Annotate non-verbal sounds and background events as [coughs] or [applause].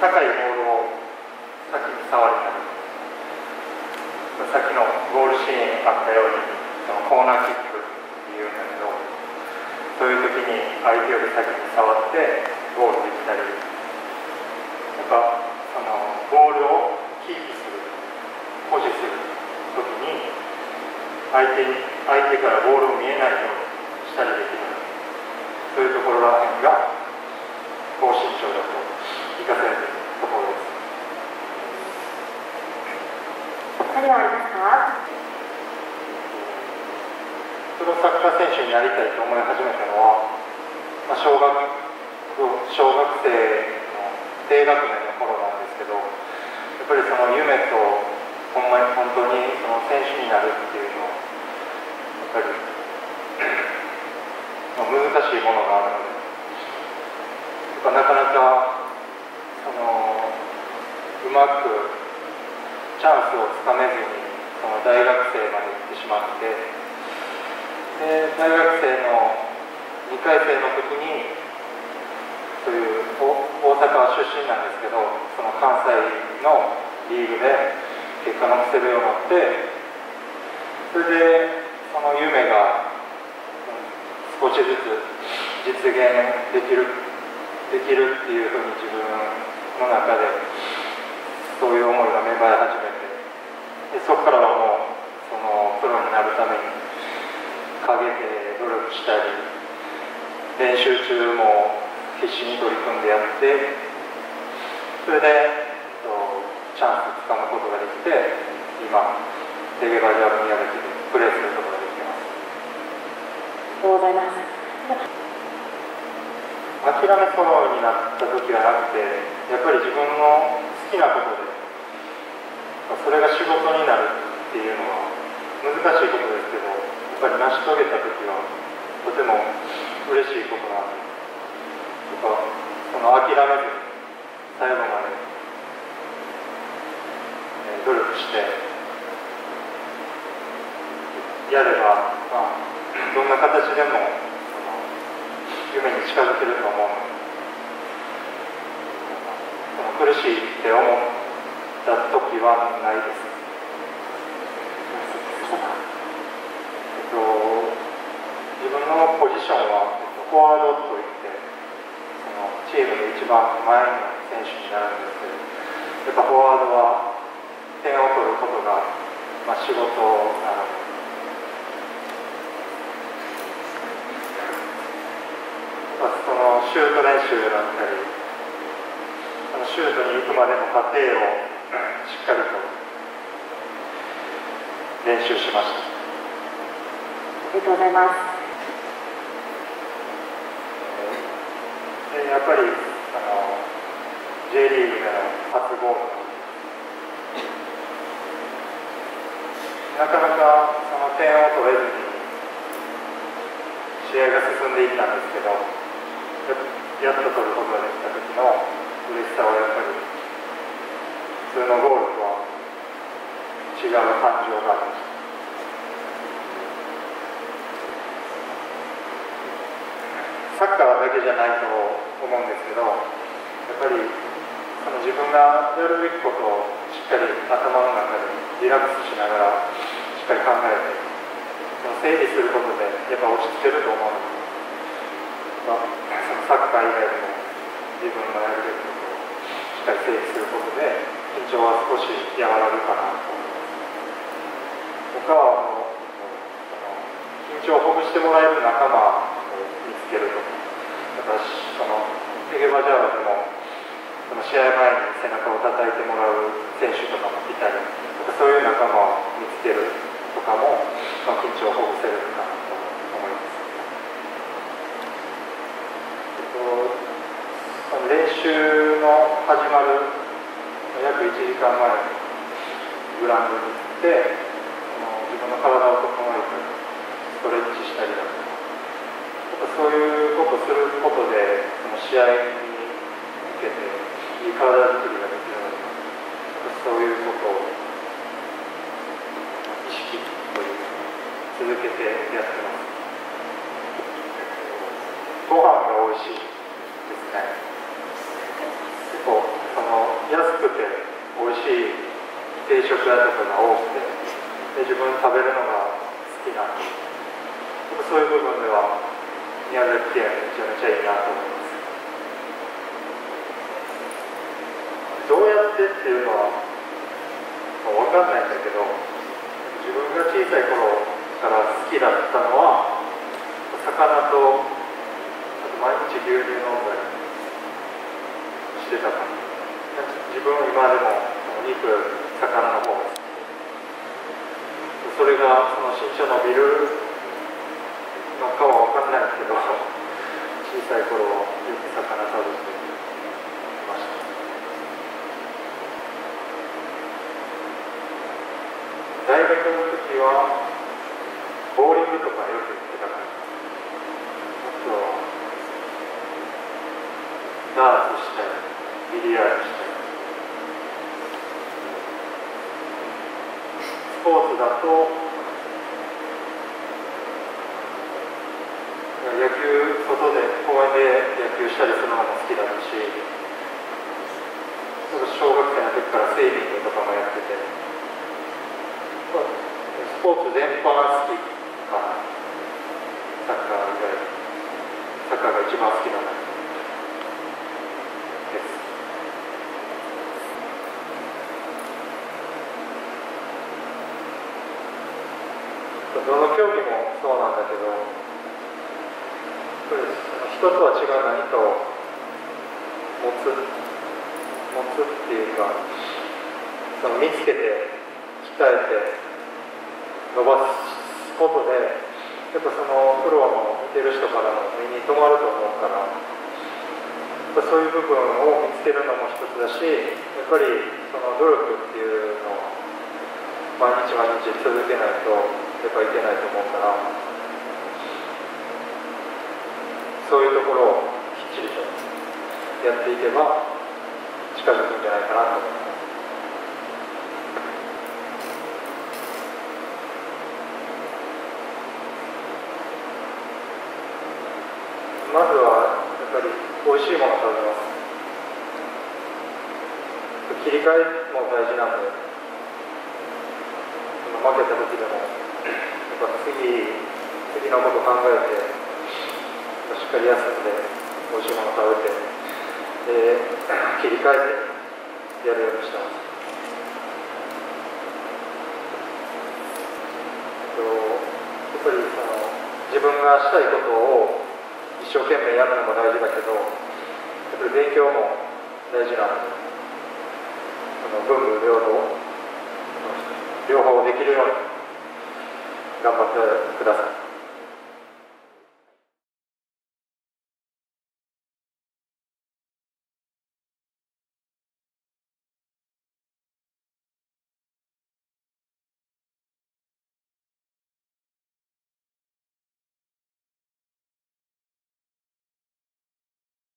高いボールを先に触れたりさっきのゴールシーンあったようにそのコーナーキックっていうんだけどそういう時に相手より先に触ってゴールできたりなんかそのボールをキープする保持する時に相手に相手からボールを見えないようにしたりできるそういうところら辺が高身長だと生かされているところです他にはありますか？プロサッカー選手になりたいと思い始めたのは、まあ、小学小学生の低学年の頃なんですけどやっぱりその夢とほんまに本当にその選手になるっていうのをやっぱり、まあ、難しいものがあるのでやっぱなかなかそのうまくチャンスをつかめずにそ大学生まで行ってしまってで大学生の2回生の時にそういう大阪出身なんですけどその関西のリーグで結果残せるようになってそれでその夢が少しずつ実現できるできるっていうふうに自分の中でそういう思いが芽生え始めてでそこからはもうそのプロになるために陰で努力したり練習中も必死に取り組んでやってそれで、えっと、チャンスつかむことができて今デゲバジャー宮崎でプレーすることができてます。ありがとうございます。諦めそうになった時はなくてやっぱり自分の好きなことでそれが仕事になるっていうのは難しいことですけどやっぱり成し遂げた時はとても嬉しいことなんでとかその諦めずに最後まで、え努力してやれば、まあ、どんな形でも夢に近づけると思うので苦しいって思った時はないです。えっと、自分のポジションはフォワードといってそのチームで一番前の選手になるんですけどやっぱフォワードは点を取ることが、まあ、仕事なので、そのシュート練習だったりそのシュートに行くまでの過程をしっかりと練習しましたありがとうございます。でやっぱりあの J リーグでの初ゴールなかなかその点を取れずに試合が進んでいったんですけどややっと取ることができた時の嬉しさは普通のゴールとは違う感情がありましたサッカーだけじゃないと思うんですけどやっぱりその自分がやるべきことをしっかり頭の中でリラックスしながらしっかり考えてその整理することでやっぱ落ち着けると思うので、まあ、そのサッカー以外でも自分がやるべきことをしっかり整理することで緊張は少し和らぐかなと思います他はもうその緊張をほぐしてもらえる仲間を見つけるとか私そのエゲバジャールでもその試合前に背中を叩いてもらう選手とかもいたりそういう仲間を見つけるとかも、まあ、緊張をほぐせるかなと思います。その練習の始まる時間前にグラウンドに行って自分の体を整えてストレッチしたりだとかそういうことすることでその試合に向けていい体作りができるのでそういうことを意識という続けてやってます。ご飯が美味しいですね。定食屋とかが多くてで自分食べるのが好きなんでそういう部分では宮崎県めちゃめちゃいいなと思います。どうやってっていうのは、まあ、分かんないんだけど自分が小さい頃から好きだったのは魚とあと毎日牛乳飲んだりしてたから自分は今でも肉魚の方。それがその身長伸びるのかは分かんないですけど [laughs] 小さい頃よく魚食べてました。大学の時はボーリングとかよく行ってたから。あとダーツしたりビリヤードしたり。スポーツだと野球外で公園で野球したりするのも好きだったし小学生の時からセーリングとかもやってて。スポーツ全般好きかなサッカー以外サッカーが一番好きなんだですどの競技もそうなんだけど人とは違う何かを持つ持つっていうかその見つけて鍛えて伸ばすことでやっぱそのプロの見てる人からの目に留まると思うからそういう部分を見つけるのも一つだしやっぱりその努力っていうのを毎日毎日続けないとやっぱいけないと思うからそういうところをきっちりとやっていけば近づくんじゃないかなと思います。まずはやっぱり美味しいものを食べます切り替えも大事なんで負けた時でもっぱ次次のこと考えてしっかり休んで美味しいもの食べてで [coughs] 切り替えてやるようにしてます。やっぱりその自分がしたいことを一生懸命やるのも大事だけどやっぱり勉強も大事なんでその文武両道両方できるように頑張ってください。